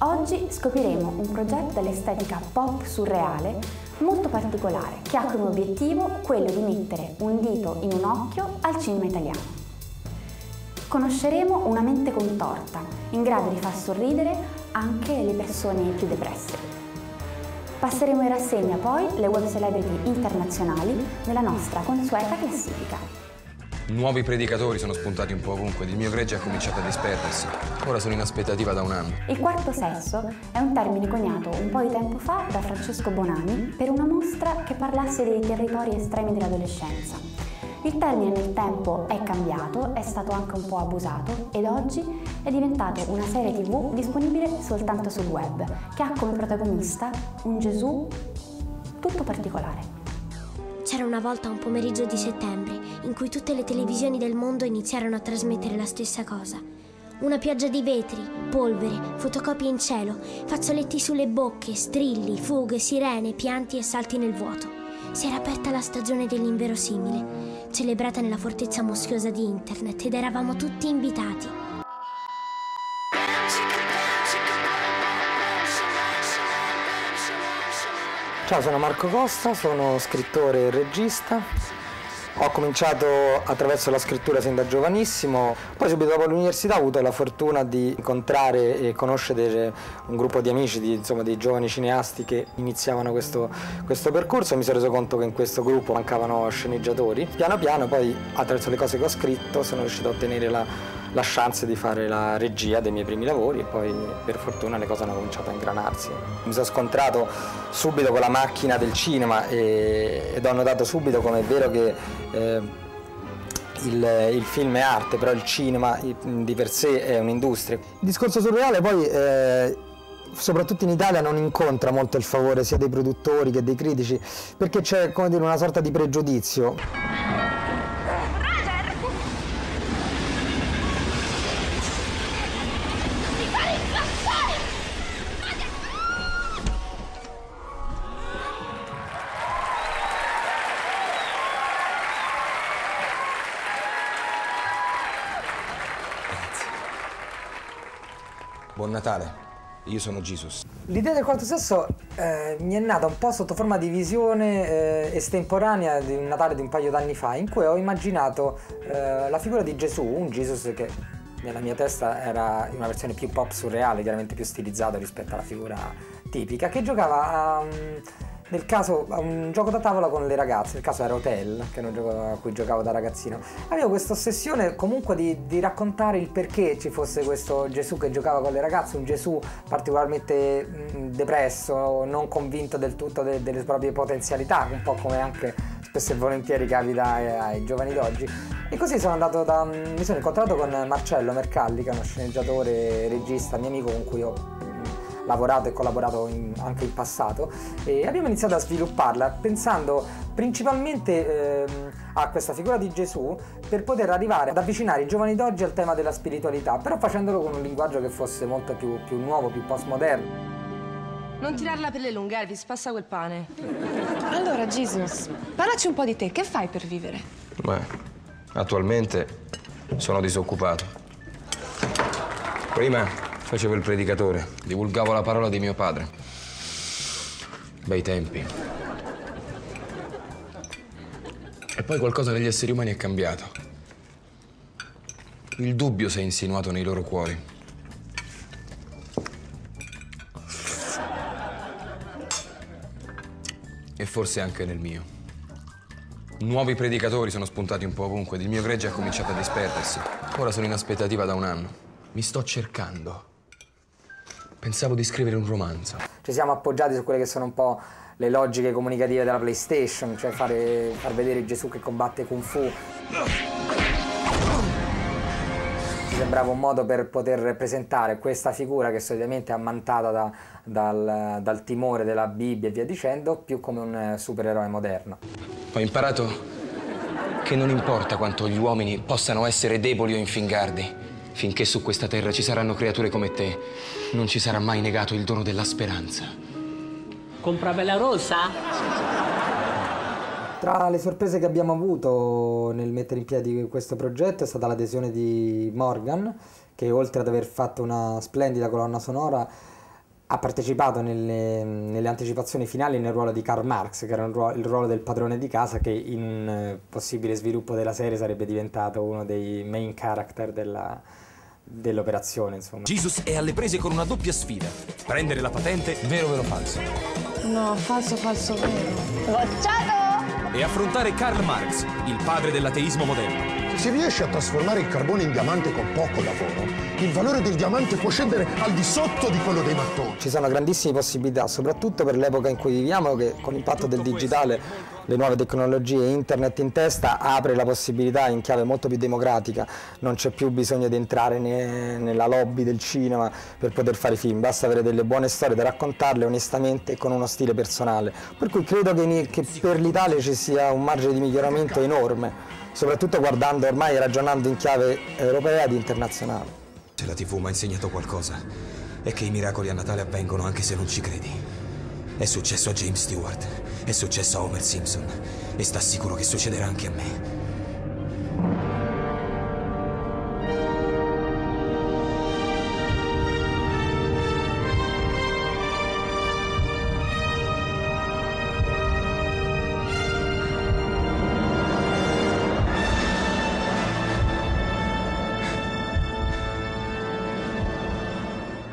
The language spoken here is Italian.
Oggi scopriremo un progetto dall'estetica pop surreale molto particolare che ha come obiettivo quello di mettere un dito in un occhio al cinema italiano. Conosceremo una mente contorta, in grado di far sorridere anche le persone più depresse. Passeremo in rassegna poi le web celebrity internazionali nella nostra consueta classifica. Nuovi predicatori sono spuntati un po' ovunque ed il mio gregge ha cominciato a disperdersi. Ora sono in aspettativa da un anno. Il quarto sesso è un termine coniato un po' di tempo fa da Francesco Bonani per una mostra che parlasse dei territori estremi dell'adolescenza. Il termine nel tempo è cambiato, è stato anche un po' abusato ed oggi è diventato una serie tv disponibile soltanto sul web, che ha come protagonista un Gesù tutto particolare. C'era una volta un pomeriggio di settembre in cui tutte le televisioni del mondo iniziarono a trasmettere la stessa cosa. Una pioggia di vetri, polvere, fotocopie in cielo, fazzoletti sulle bocche, strilli, fughe, sirene, pianti e salti nel vuoto. Si era aperta la stagione dell'inverosimile, celebrata nella fortezza moschiosa di internet ed eravamo tutti invitati. Ciao, sono Marco Costa, sono scrittore e regista. Ho cominciato attraverso la scrittura sin da giovanissimo, poi subito dopo l'università ho avuto la fortuna di incontrare e conoscere un gruppo di amici, di, insomma, dei giovani cineasti che iniziavano questo, questo percorso e mi sono reso conto che in questo gruppo mancavano sceneggiatori. Piano piano poi attraverso le cose che ho scritto sono riuscito a ottenere la, la chance di fare la regia dei miei primi lavori e poi per fortuna le cose hanno cominciato a ingranarsi. Mi sono scontrato subito con la macchina del cinema e, ed ho notato subito come è vero che eh, il, il, film è arte, però il cinema di per sé è un'industria. Il discorso surreale poi eh, soprattutto in Italia non incontra molto il favore sia dei produttori che dei critici perché c'è una sorta di pregiudizio. Buon Natale, io sono Jesus. L'idea del quarto sesso eh, mi è nata un po' sotto forma di visione eh, estemporanea di un Natale di un paio d'anni fa, in cui ho immaginato eh, la figura di Gesù, un Jesus che nella mia testa era una versione più pop surreale, chiaramente più stilizzata rispetto alla figura tipica, che giocava a... Um, nel caso, un gioco da tavola con le ragazze, nel caso era Hotel, che era un gioco a cui giocavo da ragazzino, avevo questa ossessione comunque di, di, raccontare il perché ci fosse questo Gesù che giocava con le ragazze, un Gesù particolarmente mh, depresso, non convinto del tutto de, delle proprie potenzialità, un po' come anche spesso e volentieri capita ai, ai giovani d'oggi. E così sono andato da. mi sono incontrato con Marcello Mercalli, che è uno sceneggiatore, regista, mio amico con cui ho lavorato e collaborato in, anche in passato e abbiamo iniziato a svilupparla pensando principalmente ehm, a questa figura di Gesù per poter arrivare ad avvicinare i giovani d'oggi al tema della spiritualità, però facendolo con un linguaggio che fosse molto più, più nuovo, più postmoderno. Non tirarla per le lunghe, Elvis, passa quel pane. Allora, Jesus, parlaci un po' di te, che fai per vivere? Beh, attualmente sono disoccupato. Prima Facevo il predicatore, divulgavo la parola di mio padre. Bei tempi. E poi qualcosa negli esseri umani è cambiato. Il dubbio si è insinuato nei loro cuori. E forse anche nel mio. Nuovi predicatori sono spuntati un po' ovunque ed il mio gregge ha cominciato a disperdersi. Ora sono in aspettativa da un anno. Mi sto cercando. Pensavo di scrivere un romanzo. Ci siamo appoggiati su quelle che sono un po' le logiche comunicative della PlayStation, cioè fare, far vedere Gesù che combatte Kung Fu. Ci sembrava un modo per poter presentare questa figura che solitamente è ammantata da, dal, dal timore della Bibbia e via dicendo, più come un supereroe moderno. Ho imparato che non importa quanto gli uomini possano essere deboli o infingardi, Finché su questa terra ci saranno creature come te, non ci sarà mai negato il dono della speranza. Comprava la rosa? Tra le sorprese che abbiamo avuto nel mettere in piedi questo progetto è stata l'adesione di Morgan, che oltre ad aver fatto una splendida colonna sonora ha partecipato nelle, nelle, anticipazioni finali nel ruolo di Karl Marx, che era ruolo, il ruolo del padrone di casa, che in un eh, possibile sviluppo della serie sarebbe diventato uno dei main character della, dell'operazione. Insomma. Jesus è alle prese con una doppia sfida: prendere la patente, vero o vero falso. No, falso, falso, vero. Bocciato! E affrontare Karl Marx, il padre dell'ateismo moderno. Se riesce a trasformare il carbone in diamante con poco lavoro, il valore del diamante può scendere al di sotto di quello dei mattoni. Ci sono grandissime possibilità, soprattutto per l'epoca in cui viviamo, che con l'impatto del digitale le nuove tecnologie, internet in testa apre la possibilità in chiave molto più democratica, non c'è più bisogno di entrare ne, nella lobby del cinema per poter fare film, basta avere delle buone storie da raccontarle onestamente con uno stile personale, per cui credo che, che per l'Italia ci sia un margine di miglioramento enorme, soprattutto guardando ormai e ragionando in chiave europea ed internazionale. Se la TV mi ha insegnato qualcosa, è che i miracoli a Natale avvengono anche se non ci credi. È successo a James Stewart, è successo a Homer Simpson e sta sicuro che succederà anche a me.